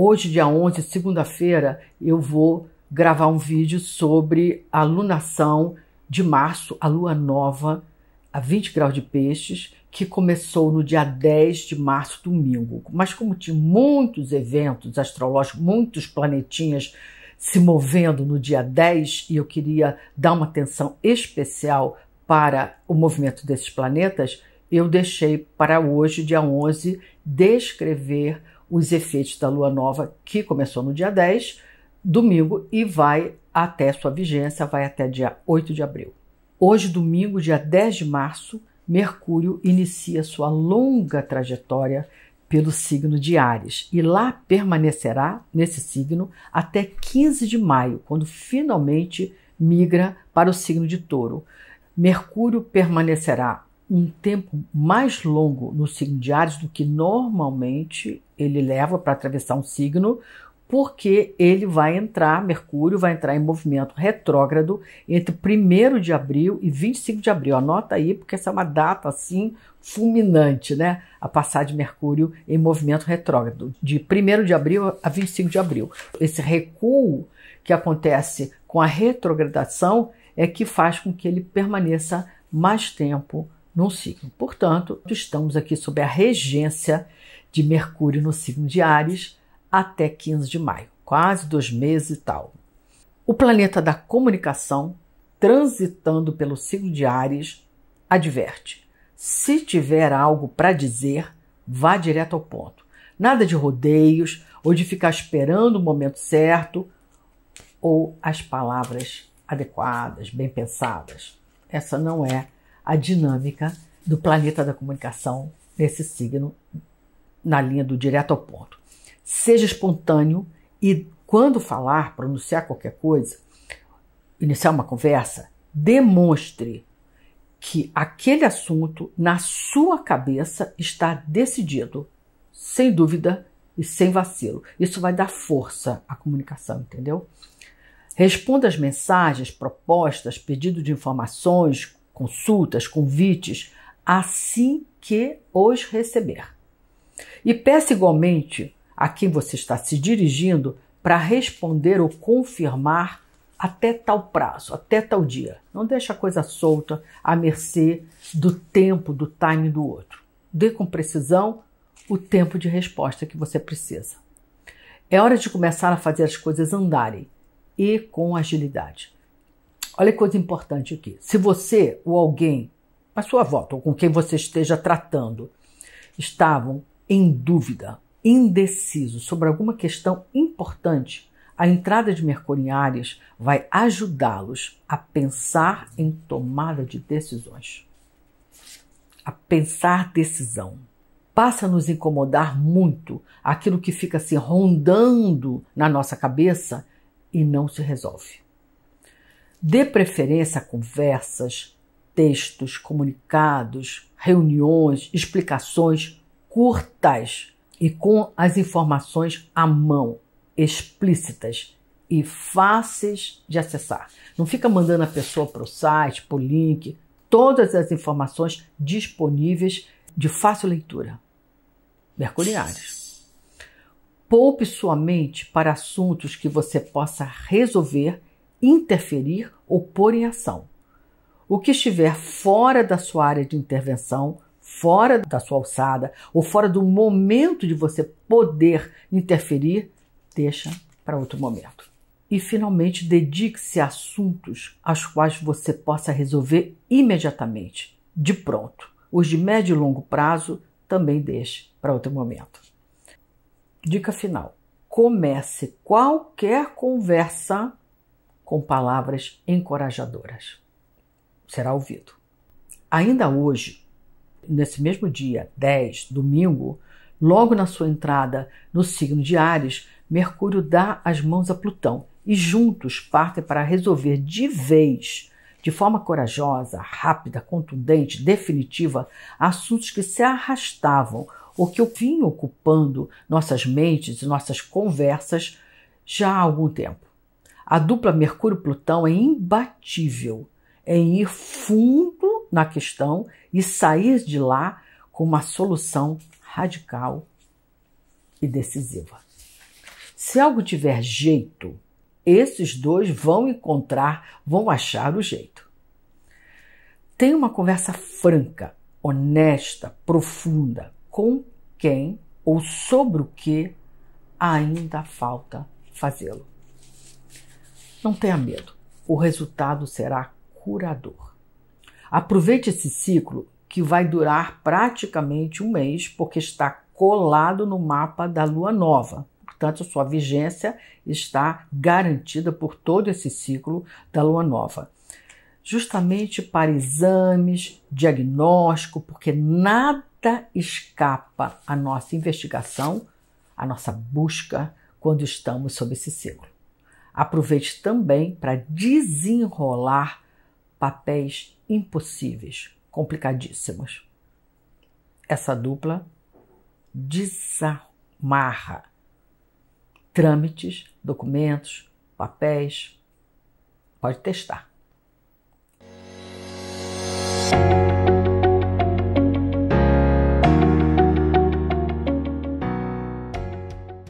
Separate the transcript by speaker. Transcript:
Speaker 1: Hoje, dia 11, segunda-feira, eu vou gravar um vídeo sobre a lunação de março, a lua nova, a 20 graus de peixes, que começou no dia 10 de março, domingo. Mas como tinha muitos eventos astrológicos, muitos planetinhas se movendo no dia 10 e eu queria dar uma atenção especial para o movimento desses planetas, eu deixei para hoje, dia 11, descrever os efeitos da lua nova que começou no dia 10, domingo, e vai até sua vigência, vai até dia 8 de abril. Hoje, domingo, dia 10 de março, Mercúrio inicia sua longa trajetória pelo signo de Ares e lá permanecerá nesse signo até 15 de maio, quando finalmente migra para o signo de Touro. Mercúrio permanecerá um tempo mais longo no signo de Ares do que normalmente ele leva para atravessar um signo, porque ele vai entrar, Mercúrio vai entrar em movimento retrógrado entre 1 de abril e 25 de abril. Anota aí, porque essa é uma data assim fulminante, né? A passar de Mercúrio em movimento retrógrado, de 1 de abril a 25 de abril. Esse recuo que acontece com a retrogradação é que faz com que ele permaneça mais tempo no signo. Portanto, estamos aqui sob a regência de Mercúrio no signo de Ares até 15 de maio, quase dois meses e tal. O planeta da comunicação, transitando pelo signo de Ares, adverte: se tiver algo para dizer, vá direto ao ponto. Nada de rodeios ou de ficar esperando o momento certo ou as palavras adequadas, bem pensadas. Essa não é a dinâmica do planeta da comunicação nesse signo, na linha do direto ao ponto seja espontâneo e, quando falar, pronunciar qualquer coisa, iniciar uma conversa, demonstre que aquele assunto na sua cabeça está decidido, sem dúvida e sem vacilo. Isso vai dar força à comunicação, entendeu? Responda às mensagens, propostas, pedido de informações, consultas, convites, assim que os receber. E peça igualmente a quem você está se dirigindo para responder ou confirmar até tal prazo, até tal dia. Não deixe a coisa solta à mercê do tempo, do time do outro. Dê com precisão o tempo de resposta que você precisa. É hora de começar a fazer as coisas andarem e com agilidade. Olha que coisa importante aqui. Se você ou alguém, a sua volta ou com quem você esteja tratando, estavam em dúvida indeciso sobre alguma questão importante, a entrada de Mercúrio em Áries vai ajudá-los a pensar em tomada de decisões. A pensar decisão. Passa a nos incomodar muito aquilo que fica se rondando na nossa cabeça e não se resolve. Dê preferência a conversas, textos, comunicados, reuniões, explicações curtas e com as informações à mão, explícitas e fáceis de acessar. Não fica mandando a pessoa para o site, para o link, todas as informações disponíveis de fácil leitura. Mercuriários. Poupe sua mente para assuntos que você possa resolver, interferir ou pôr em ação. O que estiver fora da sua área de intervenção fora da sua alçada ou fora do momento de você poder interferir, deixa para outro momento. E finalmente, dedique-se a assuntos aos quais você possa resolver imediatamente, de pronto. Os de médio e longo prazo também deixe para outro momento. Dica final: comece qualquer conversa com palavras encorajadoras. Será ouvido. Ainda hoje, nesse mesmo dia, 10, domingo, logo na sua entrada no signo de Ares, Mercúrio dá as mãos a Plutão e juntos partem para resolver de vez, de forma corajosa, rápida, contundente, definitiva, assuntos que se arrastavam ou que vinham ocupando nossas mentes e nossas conversas já há algum tempo. A dupla Mercúrio-Plutão é imbatível em ir fundo na questão e sair de lá com uma solução radical e decisiva. Se algo tiver jeito, esses dois vão encontrar, vão achar o jeito. Tenha uma conversa franca, honesta, profunda com quem ou sobre o que ainda falta fazê-lo. Não tenha medo, o resultado será curador. Aproveite esse ciclo que vai durar praticamente um mês, porque está colado no mapa da lua nova. Portanto, sua vigência está garantida por todo esse ciclo da lua nova. Justamente para exames, diagnóstico, porque nada escapa à nossa investigação, à nossa busca quando estamos sob esse ciclo. Aproveite também para desenrolar papéis impossíveis, complicadíssimos. Essa dupla desamarra trâmites, documentos, papéis. Pode testar.